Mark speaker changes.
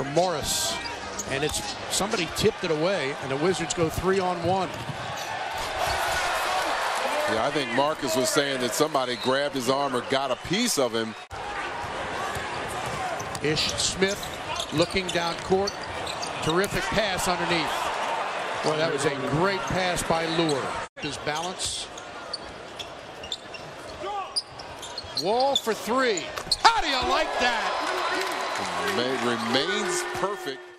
Speaker 1: for Morris. And it's somebody tipped it away, and the Wizards go three on one.
Speaker 2: Yeah, I think Marcus was saying that somebody grabbed his arm or got a piece of him.
Speaker 1: Ish Smith looking down court. Terrific pass underneath. Boy, that was a great pass by Leuer. His balance. Wall for three. How do you like that?
Speaker 2: Remains perfect.